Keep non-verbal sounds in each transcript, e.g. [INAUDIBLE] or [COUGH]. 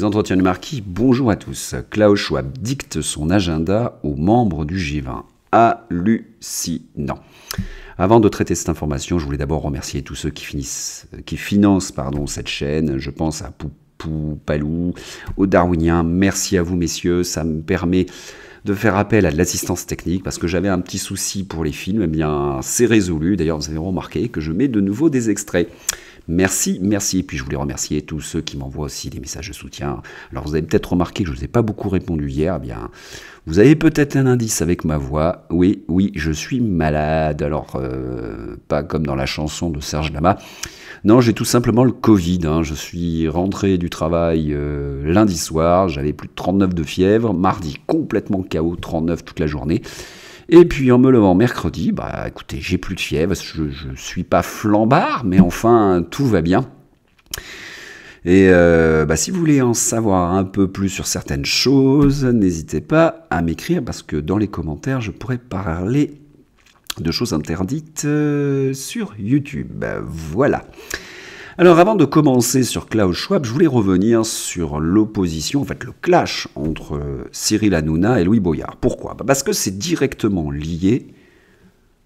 L'entretien du marquis, bonjour à tous. Klaus Schwab dicte son agenda aux membres du G20. Hallucinant. Avant de traiter cette information, je voulais d'abord remercier tous ceux qui, finissent, qui financent cette chaîne. Je pense à Poupou, Palou, aux Darwiniens. Merci à vous, messieurs. Ça me permet de faire appel à de l'assistance technique parce que j'avais un petit souci pour les films. Eh bien, c'est résolu. D'ailleurs, vous avez remarqué que je mets de nouveau des extraits. Merci, merci. Et puis je voulais remercier tous ceux qui m'envoient aussi des messages de soutien. Alors vous avez peut-être remarqué que je ne vous ai pas beaucoup répondu hier. Eh bien, vous avez peut-être un indice avec ma voix. Oui, oui, je suis malade. Alors, euh, pas comme dans la chanson de Serge Lama. Non, j'ai tout simplement le Covid. Hein. Je suis rentré du travail euh, lundi soir. J'avais plus de 39 de fièvre. Mardi, complètement chaos, 39 toute la journée. Et puis en me levant mercredi, bah écoutez, j'ai plus de fièvre, je ne suis pas flambard, mais enfin tout va bien. Et euh, bah, si vous voulez en savoir un peu plus sur certaines choses, n'hésitez pas à m'écrire parce que dans les commentaires, je pourrais parler de choses interdites euh, sur YouTube. Voilà. Alors avant de commencer sur Klaus Schwab, je voulais revenir sur l'opposition, en fait le clash entre Cyril Hanouna et Louis Boyard. Pourquoi? Bah, Parce que c'est directement lié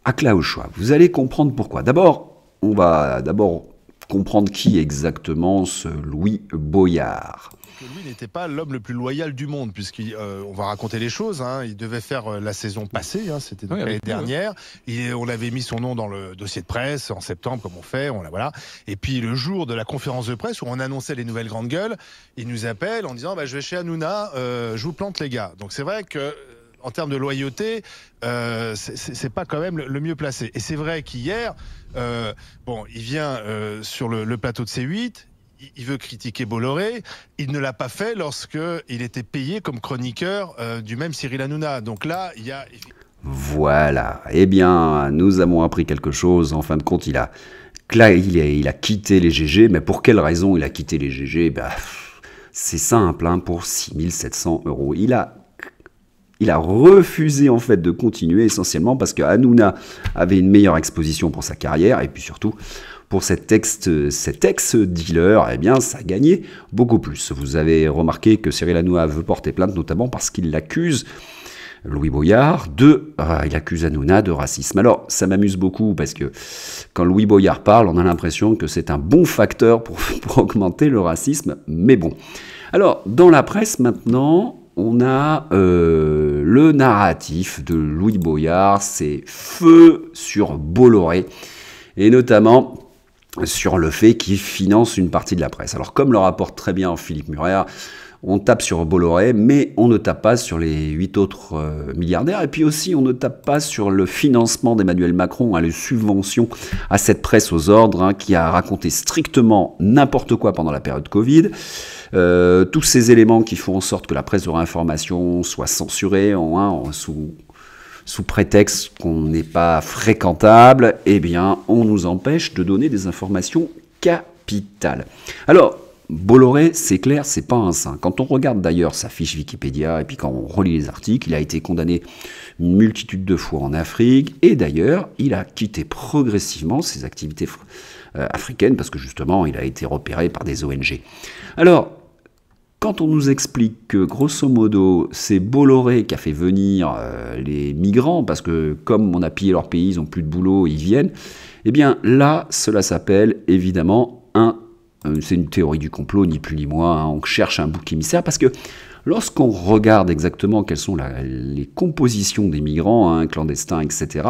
à Klaus Schwab. Vous allez comprendre pourquoi. D'abord, on va d'abord comprendre qui exactement ce Louis Boyard que lui n'était pas l'homme le plus loyal du monde, puisqu'on euh, va raconter les choses. Hein. il devait faire euh, la saison passée, hein, c'était l'année dernière. on avait mis son nom dans le dossier de presse en septembre, comme on fait. On, voilà. Et puis le jour de la conférence de presse où on annonçait les nouvelles grandes gueules, il nous appelle en disant bah, Je vais chez Hanouna, euh, je vous plante les gars. Donc c'est vrai que en termes de loyauté, euh, c'est pas quand même le, mieux placé. Et c'est vrai qu'hier, bon, il vient sur le, plateau de C8, il veut critiquer Bolloré. Il ne l'a pas fait lorsque il était payé comme chroniqueur euh, du même Cyril Hanouna. Donc là, il y a. Voilà. Eh bien, nous avons appris quelque chose. En fin de compte, il a, il a, quitté les GG. Mais pour quelle raison il a quitté les GG bah, C'est simple, hein, pour 6700 euros. Il a il a refusé en fait de continuer essentiellement parce que Hanouna avait une meilleure exposition pour sa carrière et puis surtout pour cet ex-dealer, eh bien, ça gagnait beaucoup plus. Vous avez remarqué que Cyril Hanouna veut porter plainte, notamment parce qu'il l'accuse, Louis Boyard, de, ah, il accuse Hanouna de racisme. Alors, ça m'amuse beaucoup parce que quand Louis Boyard parle, on a l'impression que c'est un bon facteur pour, [LAUGHS] augmenter le racisme, mais bon. Alors, dans la presse maintenant, on a euh, le narratif de Louis Boyard, c'est feu sur Bolloré, et notamment sur le fait qu'il finance une partie de la presse. Alors comme le rapporte très bien Philippe Murer, on tape sur Bolloré, mais on ne tape pas sur les huit autres euh, milliardaires. Et puis aussi, on ne tape pas sur le financement d'Emmanuel Macron, à les subventions à cette presse aux ordres, hein, qui a raconté strictement n'importe quoi pendant la période Covid. Euh, tous ces éléments qui font en sorte que la presse de réinformation soit censurée en, sous sous prétexte qu'on n'est pas fréquentable, eh bien, on nous empêche de donner des informations capitales. Alors, Bolloré, c'est clair, c'est pas un saint. Quand on regarde d'ailleurs sa fiche Wikipédia et puis quand on relit les articles, il a été condamné une multitude de fois en Afrique et d'ailleurs, il a quitté progressivement ses activités euh, africaines parce que justement, il a été repéré par des ONG. Alors, quand on nous explique que grosso modo c'est Bolloré qui a fait venir euh, les migrants, parce que comme on a pillé leur pays, ils n'ont plus de boulot, ils viennent, eh bien là, cela s'appelle évidemment un... Euh, c'est une théorie du complot, ni plus ni moins, hein. on cherche un bouc émissaire, parce que lorsqu'on regarde exactement quelles sont les compositions des migrants, hein, clandestins, etc.,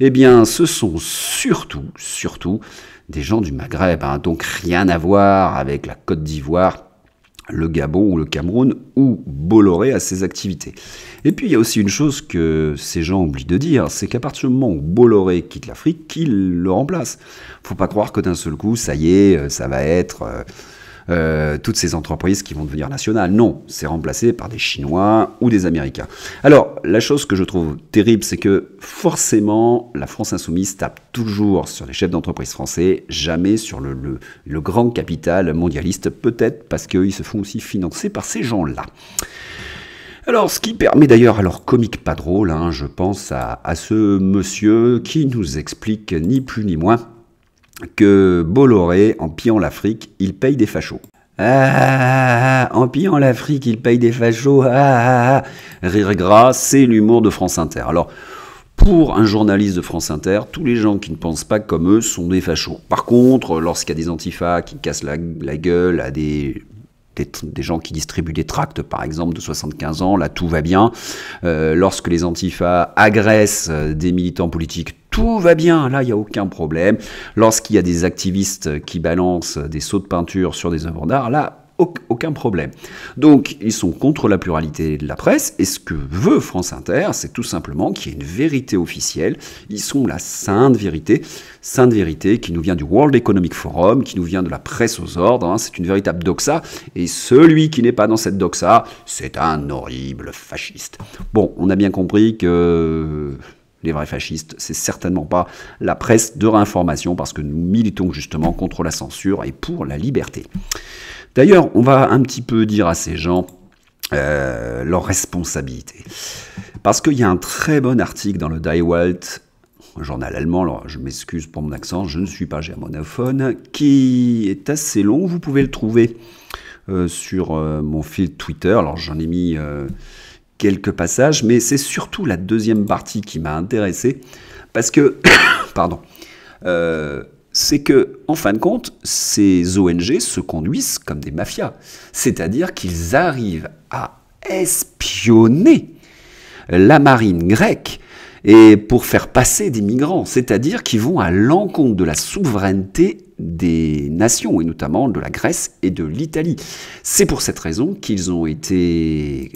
eh bien ce sont surtout, surtout des gens du Maghreb, hein. donc rien à voir avec la Côte d'Ivoire, le Gabon ou le Cameroun, ou Bolloré à ses activités. Et puis il y a aussi une chose que ces gens oublient de dire, c'est qu'à partir du moment où Bolloré quitte l'Afrique, qu'il le remplace. Faut pas croire que d'un seul coup, ça y est, euh, ça va être euh, toutes ces entreprises qui vont devenir nationales. Non, c'est remplacé par des Chinois ou des Américains. Alors, la chose que je trouve terrible, c'est que forcément, la France insoumise tape toujours sur les chefs d'entreprise français, jamais sur le, grand capital mondialiste, peut-être parce qu'ils se font aussi financer par ces gens-là. Alors, ce qui permet d'ailleurs, alors comique pas drôle, hein, je pense à ce monsieur qui nous explique ni plus ni moins que Bolloré, en pillant l'Afrique, il paye des fachos. Ah, en pillant l'Afrique, il paye des fachos. Ah, Rire gras, c'est l'humour de France Inter. Alors, pour un journaliste de France Inter, tous les gens qui ne pensent pas comme eux sont des fachos. Par contre, lorsqu'il y a des antifas qui cassent la, gueule à des des, gens qui distribuent des tracts, par exemple, de 75 ans, là, tout va bien. Euh, lorsque les antifas agressent euh, des militants politiques, tout va bien, là, il n'y a aucun problème. Lorsqu'il y a des activistes qui balancent des sauts de peinture sur des œuvres d'art, là, aucun problème. Donc, ils sont contre la pluralité de la presse, et ce que veut France Inter, c'est tout simplement qu'il y ait une vérité officielle. Ils sont la sainte vérité, sainte vérité qui nous vient du World Economic Forum, qui nous vient de la presse aux ordres, hein. c'est une véritable doxa, et celui qui n'est pas dans cette doxa, c'est un horrible fasciste. Bon, on a bien compris que les vrais fascistes, c'est certainement pas la presse de réinformation, parce que nous militons justement contre la censure et pour la liberté. D'ailleurs, on va un petit peu dire à ces gens euh, leur responsabilité. Parce qu'il y a un très bon article dans le Die Welt, un journal allemand, alors je m'excuse pour mon accent, je ne suis pas germanophone, qui est assez long, vous pouvez le trouver euh, sur euh, mon fil Twitter, alors j'en ai mis quelques passages, mais c'est surtout la deuxième partie qui m'a intéressé, parce que, [COUGHS] pardon, c'est que, en fin de compte, ces ONG se conduisent comme des mafias. C'est-à-dire qu'ils arrivent à espionner la marine grecque et pour faire passer des migrants, c'est-à-dire qu'ils vont à l'encontre de la souveraineté des nations, et notamment de la Grèce et de l'Italie. C'est pour cette raison qu'ils ont été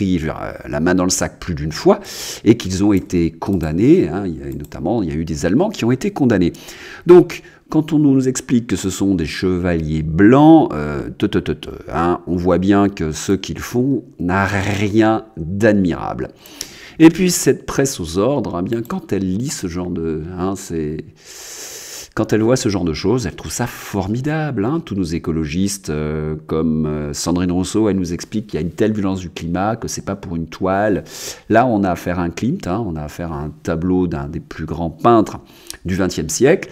euh, la main dans le sac plus d'une fois et qu'ils ont été condamnés. Hein, il y a, notamment, il y a eu des Allemands qui ont été condamnés. Donc, quand on nous explique que ce sont des chevaliers blancs, euh, hein, on voit bien que ce qu'ils font n'a rien d'admirable. Et puis cette presse aux ordres, eh bien quand elle lit ce genre de, hein, c'est quand elle voit ce genre de choses, elle trouve ça formidable. Hein. Tous nos écologistes, euh, comme euh, Sandrine Rousseau, elle nous explique qu'il y a une telle violence du climat, que c'est pas pour une toile. Là, on a affaire à un Klimt, hein. on a affaire à un tableau d'un des plus grands peintres du XXe siècle.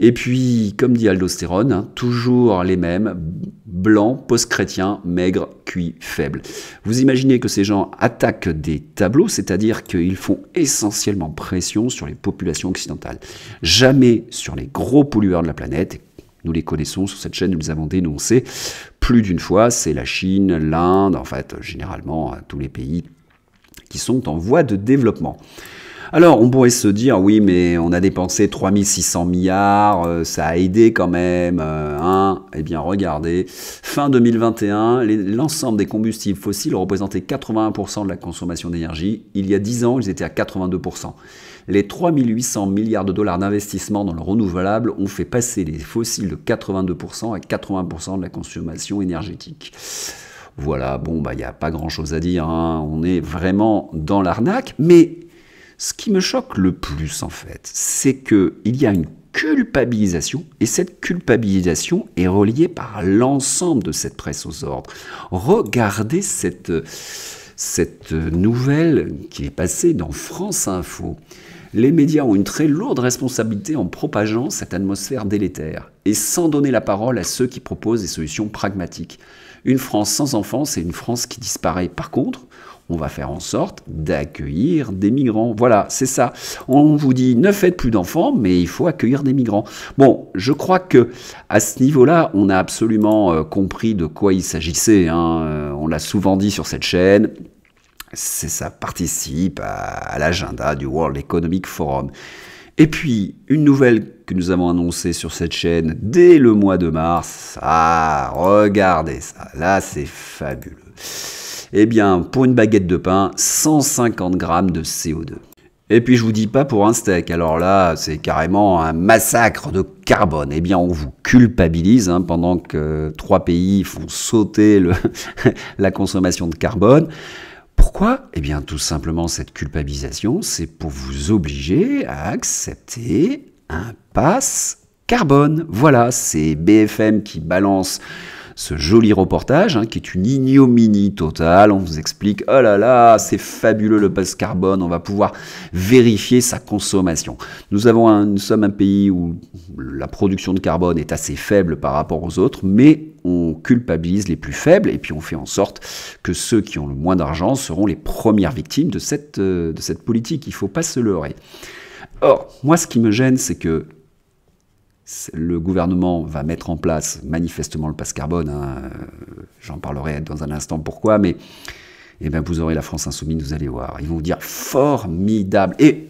Et puis, comme dit Aldostérone, hein, toujours les mêmes, blancs, post-chrétiens, maigres, cuits, faibles. Vous imaginez que ces gens attaquent des tableaux, c'est-à-dire qu'ils font essentiellement pression sur les populations occidentales, jamais sur les gros pollueurs de la planète. Nous les connaissons sur cette chaîne, nous les avons dénoncés plus d'une fois, c'est la Chine, l'Inde, en fait, généralement tous les pays qui sont en voie de développement. Alors, on pourrait se dire, oui, mais on a dépensé 3600 milliards, euh, ça a aidé quand même. Euh, hein eh bien, regardez, fin 2021, l'ensemble des combustibles fossiles représentaient 81% de la consommation d'énergie. Il y a 10 ans, ils étaient à 82%. Les 3800 milliards de dollars d'investissement dans le renouvelable ont fait passer les fossiles de 82% à 80% de la consommation énergétique. Voilà, bon, bah, il n'y a pas grand chose à dire, hein. on est vraiment dans l'arnaque, mais ce qui me choque le plus, en fait, c'est qu'il y a une culpabilisation, et cette culpabilisation est reliée par l'ensemble de cette presse aux ordres. Regardez cette, nouvelle qui est passée dans France Info. Les médias ont une très lourde responsabilité en propageant cette atmosphère délétère, et sans donner la parole à ceux qui proposent des solutions pragmatiques. Une France sans enfants, c'est une France qui disparaît. Par contre, on va faire en sorte d'accueillir des migrants. Voilà, c'est ça. On vous dit ne faites plus d'enfants, mais il faut accueillir des migrants. Bon, je crois que à ce niveau-là, on a absolument euh, compris de quoi il s'agissait. Hein. Euh, on l'a souvent dit sur cette chaîne. Ça participe à, l'agenda du World Economic Forum. Et puis, une nouvelle que nous avons annoncée sur cette chaîne dès le mois de mars. Ah, regardez ça. Là, c'est fabuleux. Eh bien, pour une baguette de pain, 150 grammes de CO2. Et puis je vous dis pas pour un steak, alors là c'est carrément un massacre de carbone. Eh bien on vous culpabilise hein, pendant que trois pays font sauter [LAUGHS] la consommation de carbone. Pourquoi? Eh bien tout simplement cette culpabilisation, c'est pour vous obliger à accepter un pass carbone. Voilà, c'est BFM qui balance ce joli reportage, hein, qui est une ignominie totale. On vous explique, oh là là, c'est fabuleux le passe carbone, on va pouvoir vérifier sa consommation. Nous, avons nous sommes un pays où la production de carbone est assez faible par rapport aux autres, mais on culpabilise les plus faibles et puis on fait en sorte que ceux qui ont le moins d'argent seront les premières victimes de cette, euh, de cette politique. Il ne faut pas se leurrer. Or, moi, ce qui me gêne, c'est que le gouvernement va mettre en place manifestement le passe carbone. Hein, euh, j'en parlerai dans un instant pourquoi, mais eh ben, vous aurez la France insoumise, vous allez voir. Ils vont vous dire formidable. Et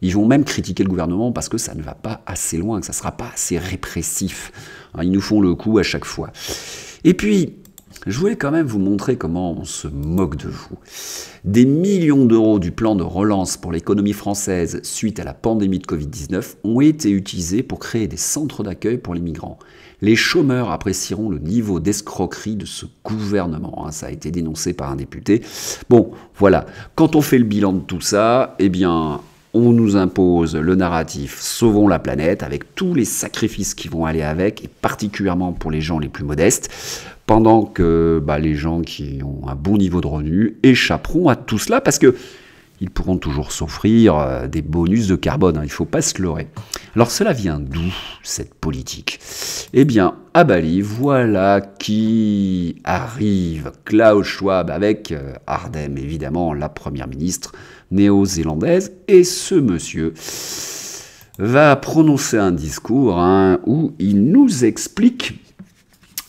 ils vont même critiquer le gouvernement parce que ça ne va pas assez loin, que ça ne sera pas assez répressif. Hein, ils nous font le coup à chaque fois. Et puis, je voulais quand même vous montrer comment on se moque de vous. Des millions d'euros du plan de relance pour l'économie française suite à la pandémie de Covid-19 ont été utilisés pour créer des centres d'accueil pour les migrants. Les chômeurs apprécieront le niveau d'escroquerie de ce gouvernement. Hein. ça a été dénoncé par un député. Bon, voilà. Quand on fait le bilan de tout ça, eh bien, on nous impose le narratif Sauvons la planète avec tous les sacrifices qui vont aller avec, et particulièrement pour les gens les plus modestes, pendant que bah, les gens qui ont un bon niveau de revenu échapperont à tout cela parce que ils pourront toujours s'offrir euh, des bonus de carbone, hein, il ne faut pas se leurrer. Alors cela vient d'où cette politique? Eh bien, à Bali, voilà qui arrive. Klaus Schwab avec euh, Ardem, évidemment, la première ministre, néo-zélandaise, et ce monsieur va prononcer un discours hein, où il nous explique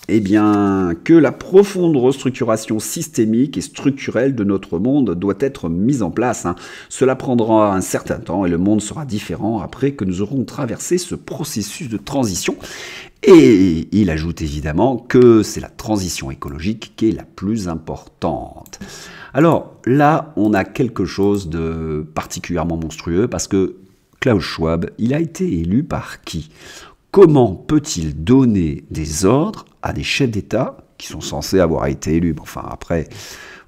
eh bien, que la profonde restructuration systémique et structurelle de notre monde doit être mise en place. Hein. Cela prendra un certain temps et le monde sera différent après que nous aurons traversé ce processus de transition. Et il ajoute évidemment que c'est la transition écologique qui est la plus importante. Alors là, on a quelque chose de particulièrement monstrueux parce que Klaus Schwab, il a été élu par qui? Comment peut-il donner des ordres à des chefs d'État qui sont censés avoir été élus Enfin, après,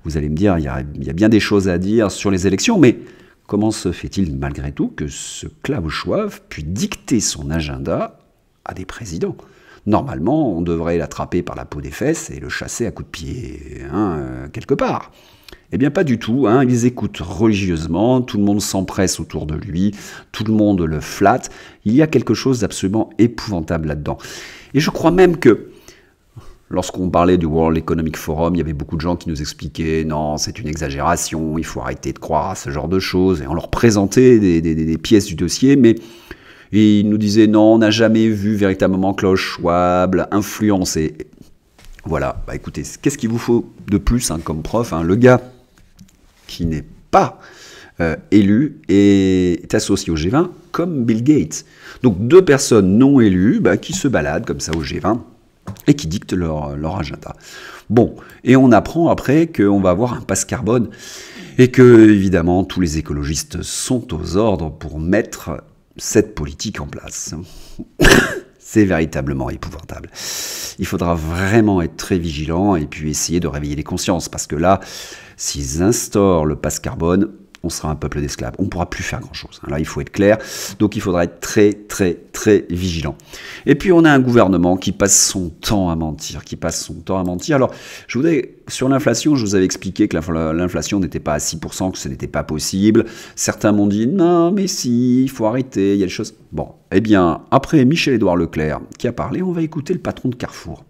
vous allez me dire, il y, a, bien des choses à dire sur les élections, mais comment se fait-il malgré tout que ce Klaus Schwab puisse dicter son agenda à des présidents? Normalement, on devrait l'attraper par la peau des fesses et le chasser à coups de pied, hein, euh, quelque part. Eh bien pas du tout, hein. ils écoutent religieusement, tout le monde s'empresse autour de lui, tout le monde le flatte, il y a quelque chose d'absolument épouvantable là-dedans. Et je crois même que lorsqu'on parlait du World Economic Forum, il y avait beaucoup de gens qui nous expliquaient non, c'est une exagération, il faut arrêter de croire à ce genre de choses, et on leur présentait des, pièces du dossier, mais ils nous disaient non, on n'a jamais vu véritablement Klaus Schwab influencer. Voilà, bah écoutez, qu'est-ce qu'il vous faut de plus hein, comme prof hein? Le gars qui n'est pas euh, élu est associé au G20 comme Bill Gates. Donc deux personnes non élues bah, qui se baladent comme ça au G20 et qui dictent leur, agenda. Bon, et on apprend après qu'on va avoir un passe carbone et que, évidemment, tous les écologistes sont aux ordres pour mettre cette politique en place. [COUGHS] C'est véritablement épouvantable. Il faudra vraiment être très vigilant et puis essayer de réveiller les consciences parce que là, s'ils instaurent le passe carbone, on sera un peuple d'esclaves. On ne pourra plus faire grand-chose. Là, il faut être clair. Donc, il faudra être très, très, très vigilant. Et puis, on a un gouvernement qui passe son temps à mentir, qui passe son temps à mentir. Alors, je voudrais, sur l'inflation, je vous avais expliqué que l'inflation n'était pas à 6%, que ce n'était pas possible. Certains m'ont dit, non, mais si, il faut arrêter, il y a des choses. Bon, eh bien, après Michel-Édouard Leclerc qui a parlé, on va écouter le patron de Carrefour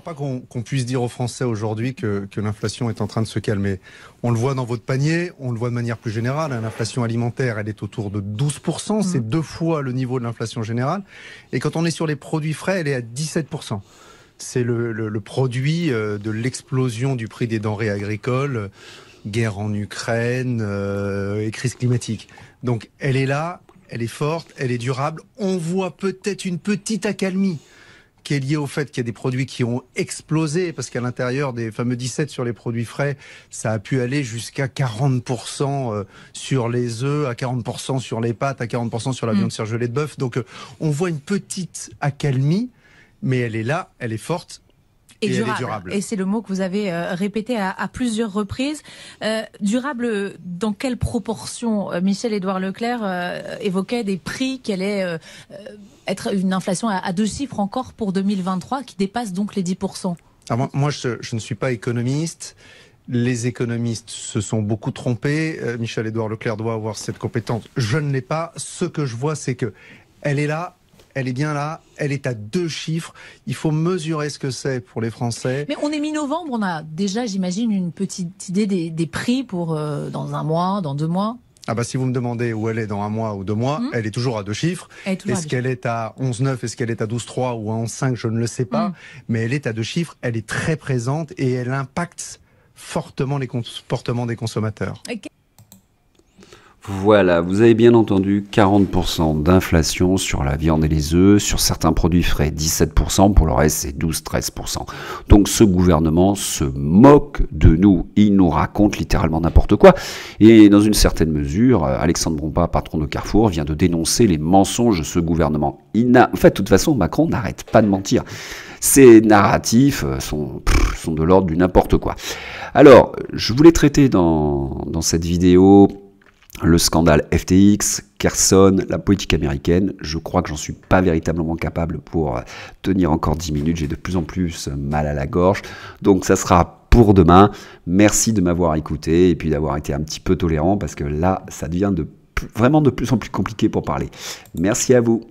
crois pas qu'on puisse dire aux Français aujourd'hui que, l'inflation est en train de se calmer. On le voit dans votre panier, on le voit de manière plus générale. Hein, l'inflation alimentaire, elle est autour de 12%, c'est mmh. deux fois le niveau de l'inflation générale. Et quand on est sur les produits frais, elle est à 17%. C'est le, produit euh, de l'explosion du prix des denrées agricoles, guerre en Ukraine euh, et crise climatique. Donc elle est là, elle est forte, elle est durable. On voit peut-être une petite accalmie qui est lié au fait qu'il y a des produits qui ont explosé, parce qu'à l'intérieur des fameux 17 sur les produits frais, ça a pu aller jusqu'à 40% euh, sur les œufs, à 40% sur les pâtes, à 40% sur la mm. viande surgelée de bœuf. Donc euh, on voit une petite accalmie, mais elle est là, elle est forte. Et, durable. Et c'est le mot que vous avez euh, répété à, plusieurs reprises. Euh, durable, dans quelle proportion euh, Michel-Édouard Leclerc évoquait des prix qui allaient être une inflation à, deux chiffres encore pour 2023 qui dépasse donc les 10%. Alors moi, je, ne suis pas économiste. Les économistes se sont beaucoup trompés. Michel-Édouard Leclerc doit avoir cette compétence. Je ne l'ai pas. Ce que je vois, c'est que elle est là, elle est bien là, elle est à deux chiffres. Il faut mesurer ce que c'est pour les Français. Mais on est mi-novembre, on a déjà, j'imagine, une petite idée des, prix pour euh, dans un mois, dans deux mois. Ah bah si vous me demandez où elle est dans un mois ou deux mois, hmm. elle est toujours à deux chiffres. Est-ce qu'elle est à 11,9, est-ce qu'elle est à 12,3 ou à 11,5, je ne le sais pas. Hmm. Mais elle est à deux chiffres, elle est très présente et elle impacte fortement les comportements des consommateurs. Voilà, vous avez bien entendu 40% d'inflation sur la viande et les œufs, sur certains produits frais 17%, pour le reste c'est 12-13%. Donc ce gouvernement se moque de nous, il nous raconte littéralement n'importe quoi. Et dans une certaine mesure, Alexandre Brompa, patron de Carrefour, vient de dénoncer les mensonges de ce gouvernement. Il n'a, en fait, de toute façon, Macron n'arrête pas de mentir. Ces narratifs sont, sont de l'ordre du n'importe quoi. Alors, je voulais traiter dans cette vidéo le scandale FTX, Kerson, la politique américaine, je crois que j'en suis pas véritablement capable pour tenir encore 10 minutes, j'ai de plus en plus mal à la gorge, donc ça sera pour demain. Merci de m'avoir écouté et puis d'avoir été un petit peu tolérant parce que là, ça devient de, vraiment de plus en plus compliqué pour parler. Merci à vous.